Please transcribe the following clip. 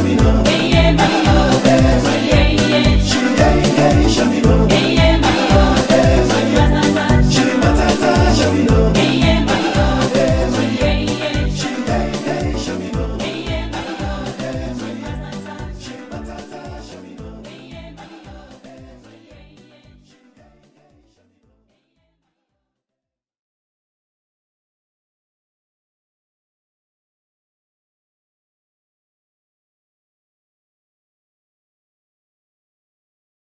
Camminare